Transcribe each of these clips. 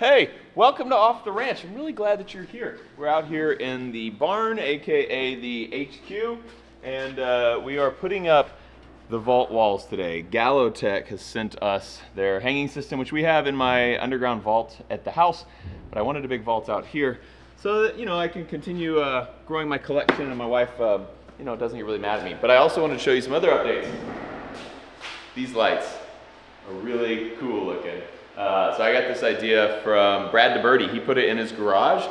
Hey, welcome to Off the Ranch. I'm really glad that you're here. We're out here in the barn, aka the HQ, and uh, we are putting up the vault walls today. GallowTech has sent us their hanging system, which we have in my underground vault at the house, but I wanted a big vault out here so that, you know, I can continue uh, growing my collection and my wife, uh, you know, doesn't get really mad at me. But I also wanted to show you some other updates. These lights are really cool looking. Uh, so I got this idea from Brad DeBerti. He put it in his garage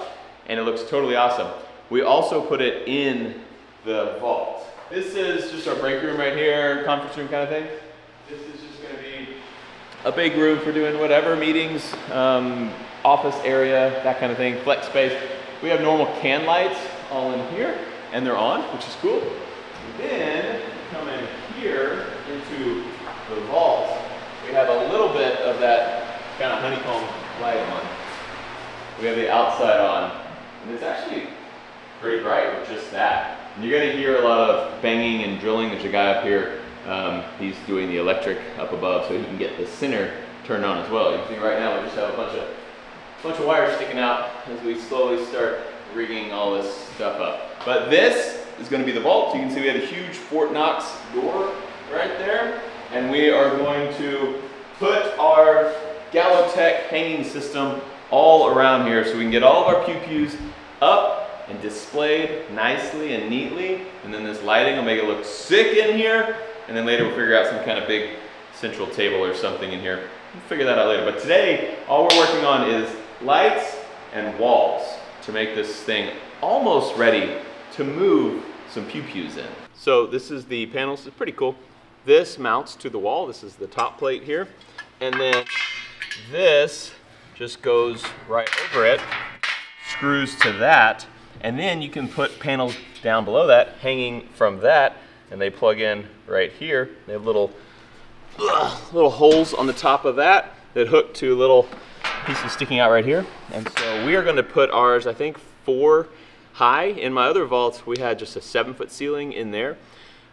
and it looks totally awesome. We also put it in the vault. This is just our break room right here, conference room kind of thing. This is just gonna be a big room for doing whatever, meetings, um, office area, that kind of thing, flex space. We have normal can lights all in here and they're on, which is cool. Then come in here into the vault. We have a little bit of that kind of honeycomb light on. We have the outside on. And it's actually pretty bright with just that. And you're gonna hear a lot of banging and drilling. There's a guy up here, um, he's doing the electric up above so he can get the center turned on as well. You can see right now we just have a bunch of, bunch of wires sticking out as we slowly start rigging all this stuff up. But this is gonna be the vault. You can see we have a huge Fort Knox door right there. And we are going to put our GallowTech hanging system all around here so we can get all of our pew-pews up and displayed nicely and neatly. And then this lighting will make it look sick in here. And then later we'll figure out some kind of big central table or something in here. We'll figure that out later. But today, all we're working on is lights and walls to make this thing almost ready to move some pew-pews in. So this is the panels, it's pretty cool. This mounts to the wall. This is the top plate here. And then this just goes right over it, screws to that, and then you can put panels down below that hanging from that, and they plug in right here. They have little, ugh, little holes on the top of that that hook to little pieces sticking out right here. And so we are gonna put ours, I think, four high. In my other vaults, we had just a seven foot ceiling in there.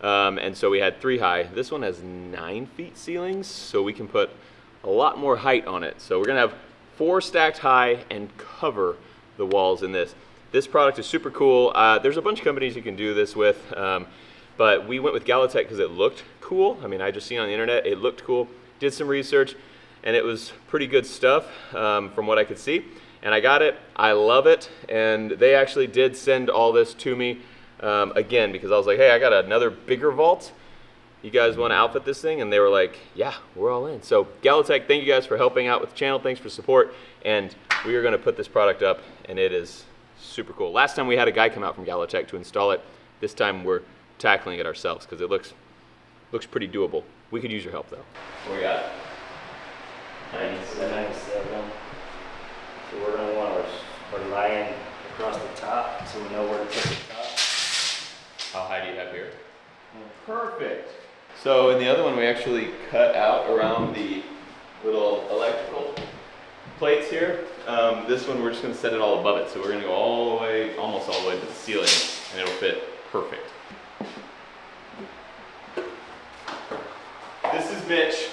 Um, and so we had three high. This one has nine feet ceilings, so we can put a lot more height on it. So we're gonna have four stacked high and cover the walls in this. This product is super cool. Uh, there's a bunch of companies you can do this with, um, but we went with GallowTech because it looked cool. I mean, I just seen on the internet, it looked cool. Did some research, and it was pretty good stuff um, from what I could see. And I got it, I love it, and they actually did send all this to me um, again because I was like, hey, I got another bigger vault you guys want to outfit this thing? And they were like, yeah, we're all in. So GallowTech, thank you guys for helping out with the channel. Thanks for support. And we are going to put this product up, and it is super cool. Last time we had a guy come out from GallowTech to install it. This time we're tackling it ourselves because it looks looks pretty doable. We could use your help though. What we got? 97. 97. So we're gonna want our, our line across the top so we know where to put the top. How high do you have here? Perfect. So in the other one, we actually cut out around the little electrical plates here. Um, this one, we're just gonna set it all above it. So we're gonna go all the way, almost all the way to the ceiling, and it'll fit perfect. This is Mitch.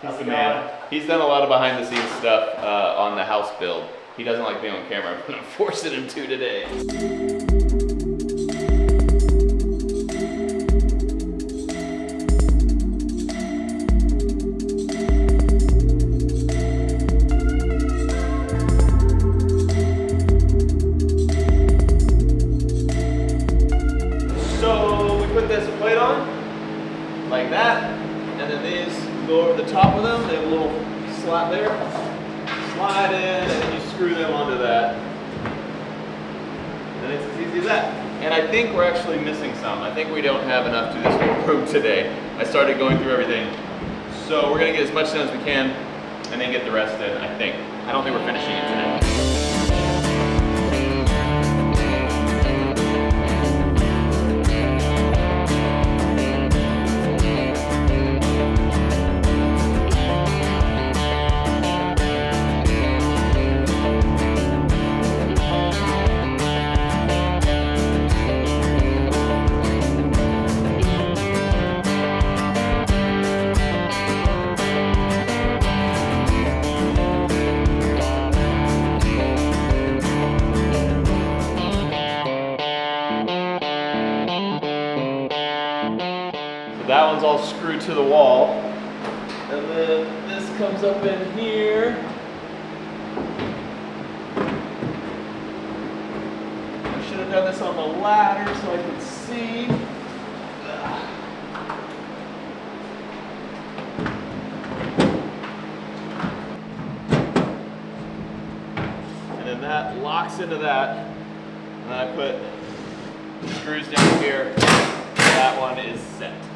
He's the man. He's done a lot of behind the scenes stuff uh, on the house build. He doesn't like being on camera, but I'm forcing him to today. Slot there. Slide in, and you screw them onto that. And it's as easy as that. And I think we're actually missing some. I think we don't have enough to this room today. I started going through everything. So we're gonna get as much done as we can, and then get the rest in, I think. I don't think we're finishing it today. To the wall. And then this comes up in here. I should have done this on the ladder so I could see. And then that locks into that. And I put screws down here. That one is set.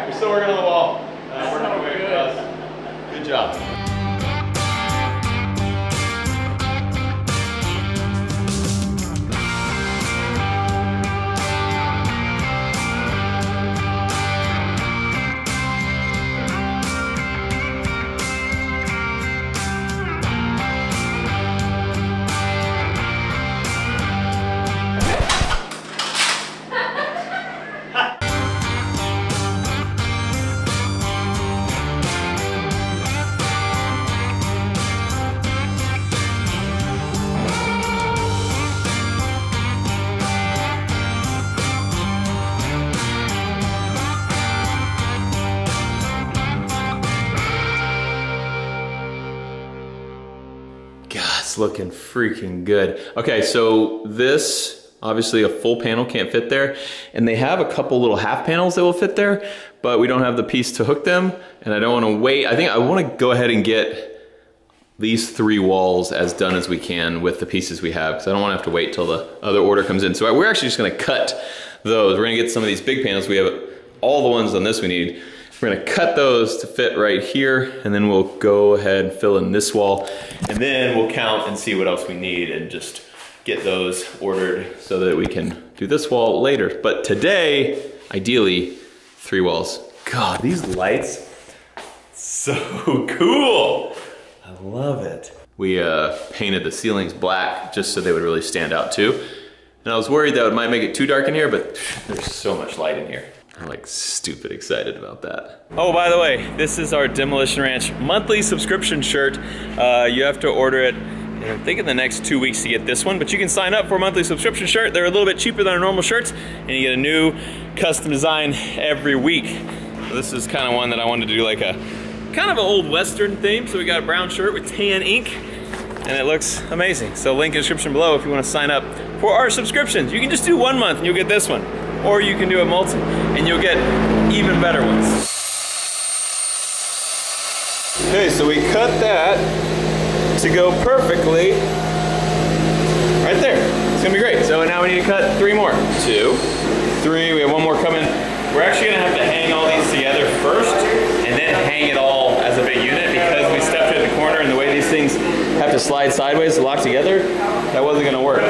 Right, we're still working on the wall. Uh, we're not waiting for us. Good job. Looking freaking good. Okay, so this, obviously a full panel can't fit there. And they have a couple little half panels that will fit there, but we don't have the piece to hook them. And I don't wanna wait. I think I wanna go ahead and get these three walls as done as we can with the pieces we have, because I don't wanna have to wait till the other order comes in. So we're actually just gonna cut those. We're gonna get some of these big panels. We have all the ones on this we need. We're gonna cut those to fit right here, and then we'll go ahead and fill in this wall, and then we'll count and see what else we need and just get those ordered so that we can do this wall later. But today, ideally, three walls. God, these lights, so cool. I love it. We uh, painted the ceilings black just so they would really stand out too. And I was worried that it might make it too dark in here, but there's so much light in here. I'm like stupid excited about that. Oh, by the way, this is our Demolition Ranch monthly subscription shirt. Uh, you have to order it, I think in the next two weeks to get this one, but you can sign up for a monthly subscription shirt. They're a little bit cheaper than our normal shirts, and you get a new custom design every week. So this is kind of one that I wanted to do like a kind of an old Western theme. So we got a brown shirt with tan ink, and it looks amazing. So link in the description below if you want to sign up for our subscriptions. You can just do one month and you'll get this one. Or you can do a multi and you'll get even better ones. Okay, so we cut that to go perfectly right there. It's gonna be great. So now we need to cut three more. Two, three, we have one more coming. We're actually gonna have to hang all these together first and then hang it all as a big unit because we stepped in the corner and the way these things have to slide sideways to lock together, that wasn't gonna work.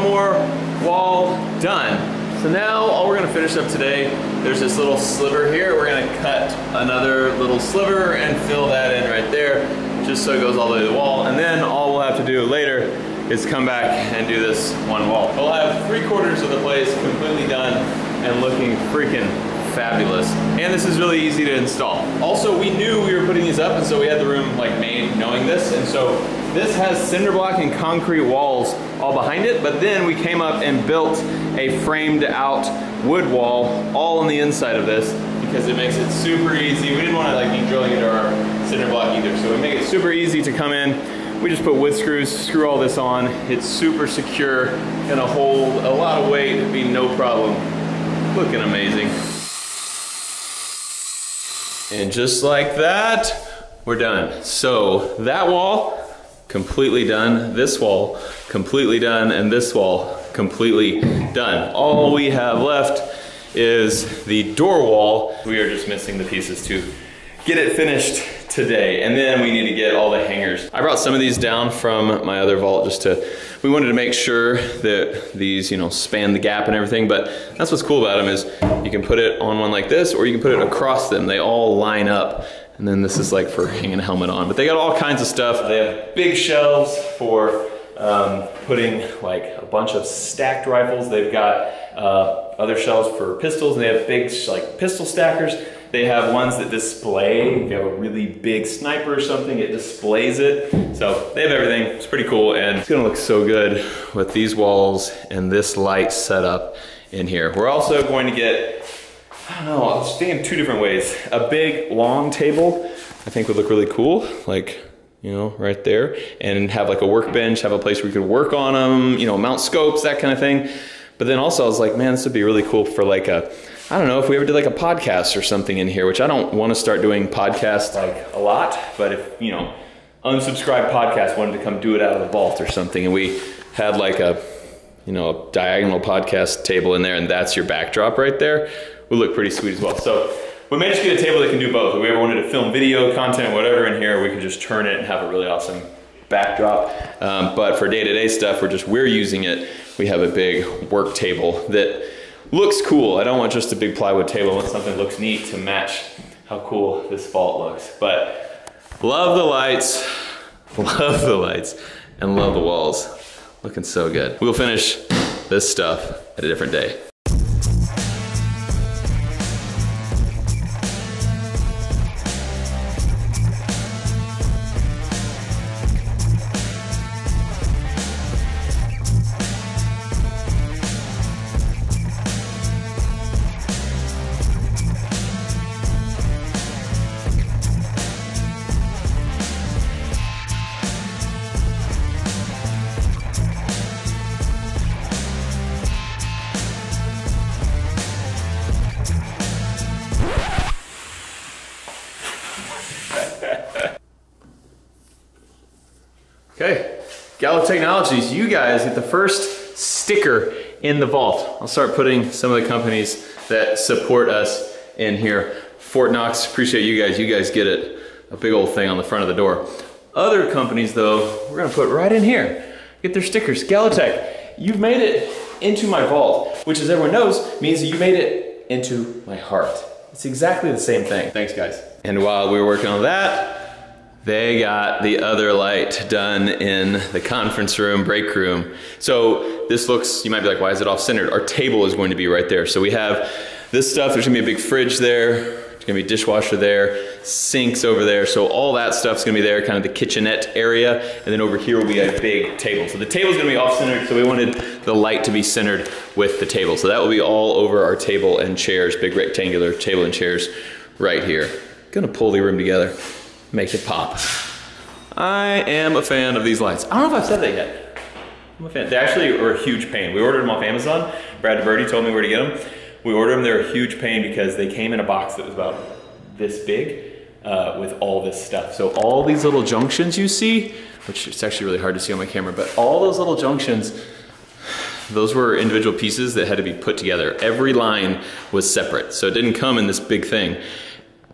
More wall done. So now all we're gonna finish up today, there's this little sliver here. We're gonna cut another little sliver and fill that in right there, just so it goes all the way to the wall. And then all we'll have to do later is come back and do this one wall. We'll have three quarters of the place completely done and looking freaking fabulous. And this is really easy to install. Also, we knew we were putting these up and so we had the room like made knowing this. And so this has cinder block and concrete walls all behind it, but then we came up and built a framed out wood wall all on the inside of this because it makes it super easy. We didn't want to like be drilling into our cinder block either. So we make it super easy to come in. We just put wood screws, screw all this on. It's super secure, gonna hold a lot of weight, it'd be no problem. Looking amazing. And just like that, we're done. So that wall, completely done. This wall, completely done. And this wall, completely done. All we have left is the door wall. We are just missing the pieces to get it finished today. And then we need to get all the hangers. I brought some of these down from my other vault just to, we wanted to make sure that these, you know, span the gap and everything, but that's what's cool about them is you can put it on one like this or you can put it across them. They all line up. And then this is like for hanging a helmet on, but they got all kinds of stuff. They have big shelves for um, putting like a bunch of stacked rifles. They've got uh, other shelves for pistols and they have big like pistol stackers. They have ones that display, if you have a really big sniper or something, it displays it. So they have everything, it's pretty cool and it's gonna look so good with these walls and this light setup in here. We're also going to get, I don't know, I was thinking two different ways. A big long table, I think would look really cool. Like you know, right there, and have like a workbench, have a place where you could work on them, you know, mount scopes, that kind of thing. But then also I was like, man, this would be really cool for like a, I don't know, if we ever did like a podcast or something in here, which I don't want to start doing podcasts like a lot, but if, you know, unsubscribed podcast wanted to come do it out of the vault or something, and we had like a, you know, a diagonal podcast table in there, and that's your backdrop right there, would look pretty sweet as well. So we managed to get a table that can do both. If we ever wanted to film video, content, whatever in here, we could just turn it and have a really awesome backdrop. Um, but for day-to-day -day stuff, we're just, we're using it. We have a big work table that looks cool. I don't want just a big plywood table. I want something that looks neat to match how cool this vault looks. But love the lights, love the lights, and love the walls. Looking so good. We'll finish this stuff at a different day. Gallow Technologies, you guys get the first sticker in the vault. I'll start putting some of the companies that support us in here. Fort Knox, appreciate you guys. You guys get it. A big old thing on the front of the door. Other companies though, we're gonna put right in here. Get their stickers. GallowTech, you've made it into my vault, which as everyone knows, means you made it into my heart. It's exactly the same thing. Thanks guys. And while we were working on that, they got the other light done in the conference room, break room. So this looks, you might be like, why is it off centered? Our table is going to be right there. So we have this stuff, there's gonna be a big fridge there, there's gonna be a dishwasher there, sinks over there. So all that stuff's gonna be there, kind of the kitchenette area. And then over here will be a big table. So the table's gonna be off centered, so we wanted the light to be centered with the table. So that will be all over our table and chairs, big rectangular table and chairs right here. Gonna pull the room together make it pop. I am a fan of these lights. I don't know if I've said that yet. I'm a fan. They actually are a huge pain. We ordered them off Amazon. Brad DeBerti told me where to get them. We ordered them, they're a huge pain because they came in a box that was about this big uh, with all this stuff. So all these little junctions you see, which it's actually really hard to see on my camera, but all those little junctions, those were individual pieces that had to be put together. Every line was separate. So it didn't come in this big thing.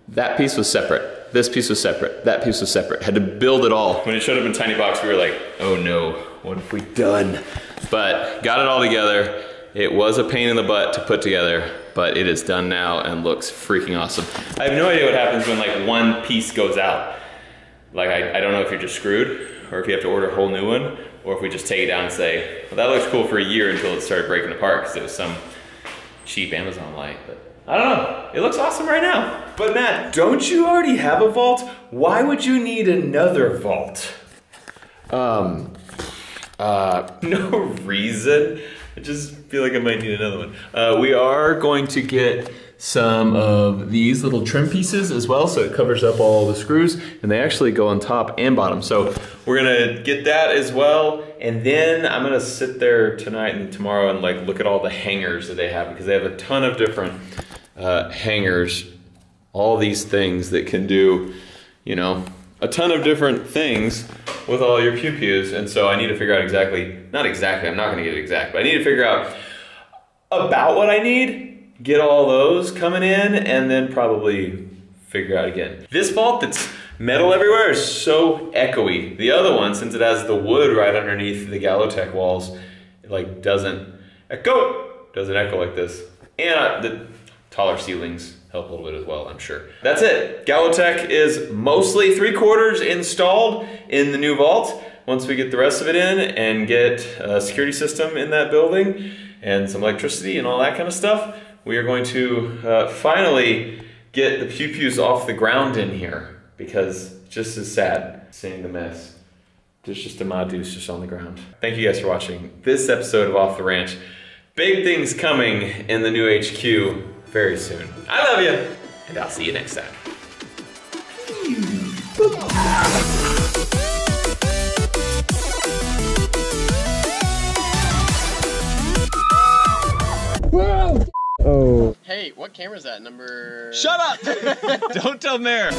That piece was separate this piece was separate, that piece was separate. Had to build it all. When it showed up in Tiny Box, we were like, oh no, what have we done? But got it all together. It was a pain in the butt to put together, but it is done now and looks freaking awesome. I have no idea what happens when like one piece goes out. Like I, I don't know if you're just screwed or if you have to order a whole new one or if we just take it down and say, well that looks cool for a year until it started breaking apart because it was some cheap Amazon light. But I don't know. It looks awesome right now. But Matt, don't you already have a vault? Why would you need another vault? Um, uh, no reason. I just feel like I might need another one. Uh, we are going to get some of these little trim pieces as well, so it covers up all the screws, and they actually go on top and bottom. So we're gonna get that as well, and then I'm gonna sit there tonight and tomorrow and like look at all the hangers that they have because they have a ton of different uh, hangers, all these things that can do, you know, a ton of different things with all your pew pews, and so I need to figure out exactly, not exactly, I'm not gonna get it exact, but I need to figure out about what I need, get all those coming in, and then probably figure out again. This vault that's metal everywhere is so echoey. The other one, since it has the wood right underneath the GallowTech walls, it like doesn't echo, doesn't echo like this. And uh, the taller ceilings help a little bit as well, I'm sure. That's it. GallowTech is mostly three quarters installed in the new vault. Once we get the rest of it in and get a security system in that building and some electricity and all that kind of stuff, we are going to uh, finally get the pew pews off the ground in here because just as sad seeing the mess. There's just a Madus just on the ground. Thank you guys for watching this episode of Off the Ranch. Big things coming in the new HQ very soon. I love you, and I'll see you next time. wait, what camera's that? Number. Shut up! Don't tell Mayor.